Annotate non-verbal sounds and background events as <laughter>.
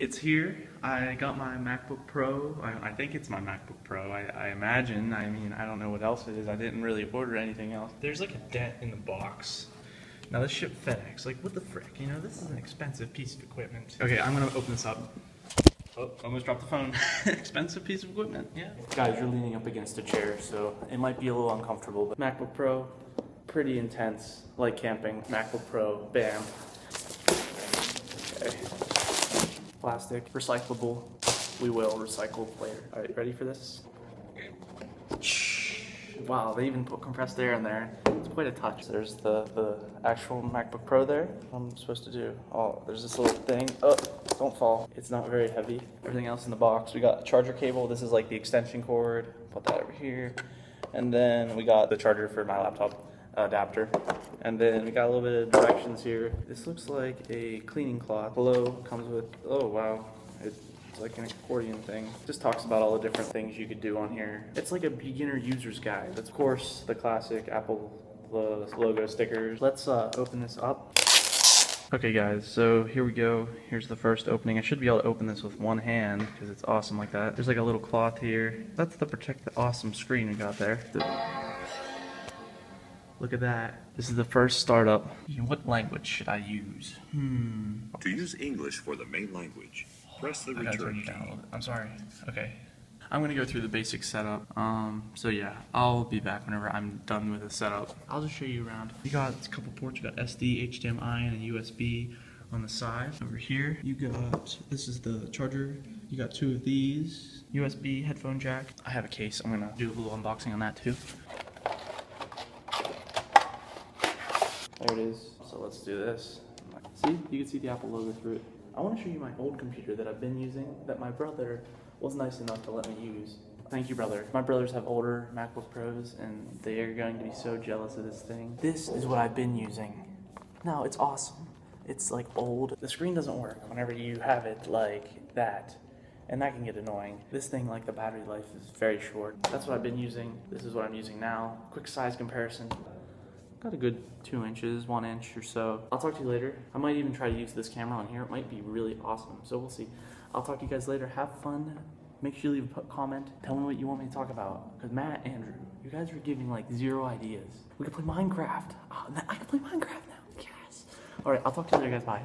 It's here. I got my MacBook Pro. I, I think it's my MacBook Pro. I, I imagine. I mean, I don't know what else it is. I didn't really order anything else. There's like a dent in the box. Now this ship FedEx. Like, what the frick? You know, this is an expensive piece of equipment. Okay, I'm gonna open this up. Oh, almost dropped the phone. <laughs> expensive piece of equipment. Yeah. Guys, you're leaning up against a chair, so it might be a little uncomfortable. But MacBook Pro, pretty intense. Like camping. MacBook Pro, bam. Okay. Plastic, recyclable. We will recycle later. All right, ready for this? Wow, they even put compressed air in there. It's quite a touch. There's the, the actual MacBook Pro there. What I'm supposed to do? Oh, there's this little thing. Oh, don't fall. It's not very heavy. Everything else in the box. We got charger cable. This is like the extension cord. Put that over here. And then we got the charger for my laptop adapter. And then we got a little bit of directions here. This looks like a cleaning cloth. Below comes with, oh wow, it's like an accordion thing. Just talks about all the different things you could do on here. It's like a beginner user's guide. That's of course the classic Apple logo stickers. Let's uh, open this up. Okay guys, so here we go. Here's the first opening. I should be able to open this with one hand because it's awesome like that. There's like a little cloth here. That's to protect the awesome screen we got there. Look at that. This is the first startup. What language should I use? Hmm. To use English for the main language, press the return key. I'm sorry. Okay. I'm gonna go through the basic setup. Um, so yeah, I'll be back whenever I'm done with the setup. I'll just show you around. You got a couple ports. You got SD, HDMI, and a USB on the side. Over here, you got, this is the charger. You got two of these. USB headphone jack. I have a case. I'm gonna do a little unboxing on that too. There it is. So let's do this. See, you can see the Apple logo through it. I want to show you my old computer that I've been using that my brother was nice enough to let me use. Thank you, brother. My brothers have older MacBook Pros and they are going to be so jealous of this thing. This is what I've been using. No, it's awesome. It's like old. The screen doesn't work whenever you have it like that. And that can get annoying. This thing, like the battery life is very short. That's what I've been using. This is what I'm using now. Quick size comparison. Got a good two inches, one inch or so. I'll talk to you later. I might even try to use this camera on here. It might be really awesome. So we'll see. I'll talk to you guys later. Have fun. Make sure you leave a comment. Tell me what you want me to talk about. Because Matt, Andrew, you guys are giving like zero ideas. We could play Minecraft. Oh, I can play Minecraft now. Yes. All right, I'll talk to you later, guys. Bye.